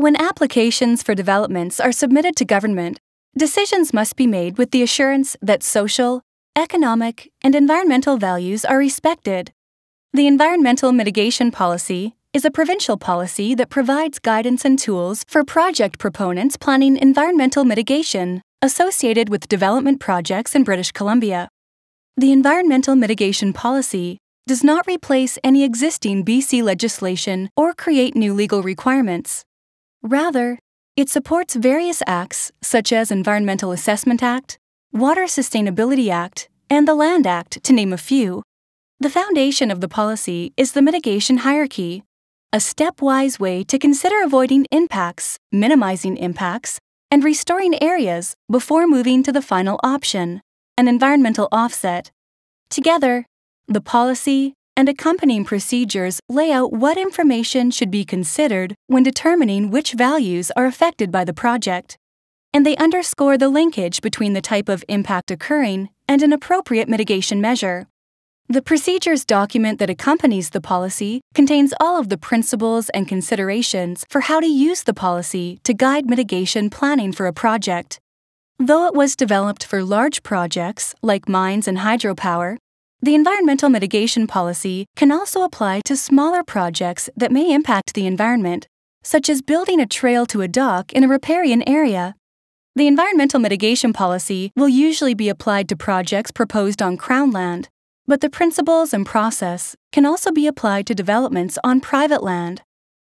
When applications for developments are submitted to government, decisions must be made with the assurance that social, economic, and environmental values are respected. The Environmental Mitigation Policy is a provincial policy that provides guidance and tools for project proponents planning environmental mitigation associated with development projects in British Columbia. The Environmental Mitigation Policy does not replace any existing BC legislation or create new legal requirements. Rather, it supports various acts such as Environmental Assessment Act, Water Sustainability Act, and the Land Act, to name a few. The foundation of the policy is the mitigation hierarchy, a stepwise way to consider avoiding impacts, minimizing impacts, and restoring areas before moving to the final option, an environmental offset. Together, the policy, and accompanying procedures lay out what information should be considered when determining which values are affected by the project. And they underscore the linkage between the type of impact occurring and an appropriate mitigation measure. The procedures document that accompanies the policy contains all of the principles and considerations for how to use the policy to guide mitigation planning for a project. Though it was developed for large projects like mines and hydropower, the environmental mitigation policy can also apply to smaller projects that may impact the environment, such as building a trail to a dock in a riparian area. The environmental mitigation policy will usually be applied to projects proposed on Crown land, but the principles and process can also be applied to developments on private land.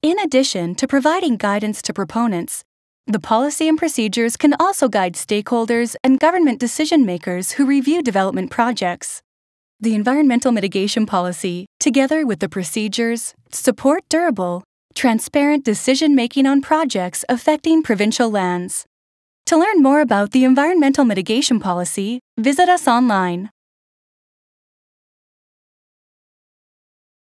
In addition to providing guidance to proponents, the policy and procedures can also guide stakeholders and government decision makers who review development projects. The environmental mitigation policy, together with the procedures, support durable, transparent decision making on projects affecting provincial lands. To learn more about the environmental mitigation policy, visit us online